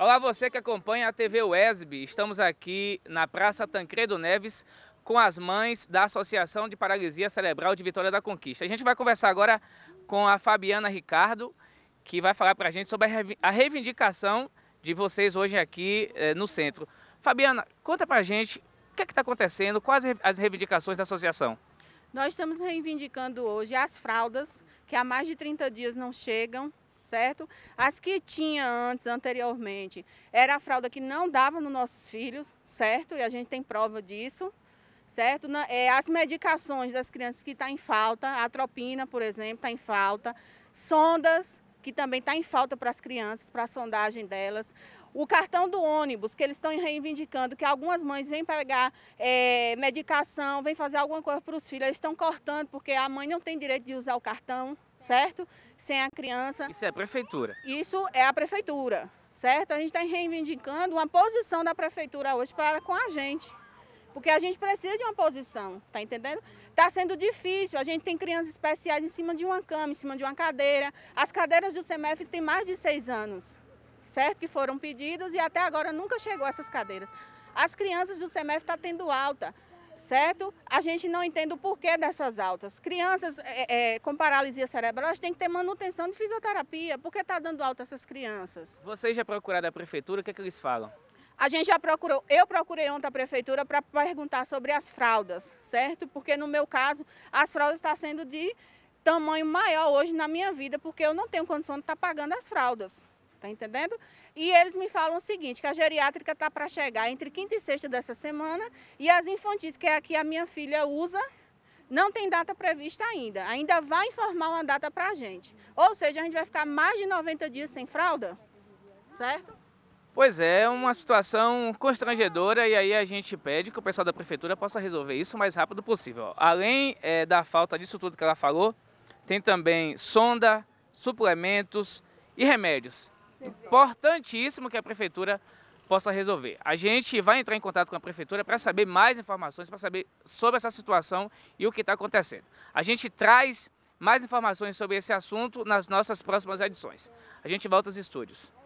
Olá, você que acompanha a TV UESB. Estamos aqui na Praça Tancredo Neves com as mães da Associação de Paralisia Cerebral de Vitória da Conquista. A gente vai conversar agora com a Fabiana Ricardo, que vai falar para a gente sobre a reivindicação de vocês hoje aqui eh, no centro. Fabiana, conta para a gente o que é está acontecendo, quais as reivindicações da associação. Nós estamos reivindicando hoje as fraldas, que há mais de 30 dias não chegam, certo? As que tinha antes, anteriormente, era a fralda que não dava nos nossos filhos, certo? E a gente tem prova disso, certo? É, as medicações das crianças que estão tá em falta, a atropina, por exemplo, está em falta, sondas, que também está em falta para as crianças, para a sondagem delas. O cartão do ônibus, que eles estão reivindicando, que algumas mães vêm pegar é, medicação, vêm fazer alguma coisa para os filhos, eles estão cortando porque a mãe não tem direito de usar o cartão, certo? sem a criança. Isso é a prefeitura? Isso é a prefeitura, certo? A gente está reivindicando uma posição da prefeitura hoje para com a gente. Porque a gente precisa de uma posição, tá entendendo? Está sendo difícil, a gente tem crianças especiais em cima de uma cama, em cima de uma cadeira. As cadeiras do CEMEF têm mais de seis anos, certo? Que foram pedidas e até agora nunca chegou essas cadeiras. As crianças do CEMEF estão tá tendo alta certo? A gente não entende o porquê dessas altas. Crianças é, é, com paralisia cerebral, têm que ter manutenção de fisioterapia. Por que está dando alta essas crianças? Vocês já procuraram a prefeitura, o que, é que eles falam? A gente já procurou, eu procurei ontem a prefeitura para perguntar sobre as fraldas, certo? Porque no meu caso, as fraldas estão sendo de tamanho maior hoje na minha vida, porque eu não tenho condição de estar tá pagando as fraldas. Tá entendendo? E eles me falam o seguinte, que a geriátrica está para chegar entre quinta e sexta dessa semana e as infantis, que é a que a minha filha usa, não tem data prevista ainda. Ainda vai informar uma data para a gente. Ou seja, a gente vai ficar mais de 90 dias sem fralda, certo? Pois é, uma situação constrangedora e aí a gente pede que o pessoal da prefeitura possa resolver isso o mais rápido possível. Além é, da falta disso tudo que ela falou, tem também sonda, suplementos e remédios importantíssimo que a prefeitura possa resolver. A gente vai entrar em contato com a prefeitura para saber mais informações, para saber sobre essa situação e o que está acontecendo. A gente traz mais informações sobre esse assunto nas nossas próximas edições. A gente volta aos estúdios.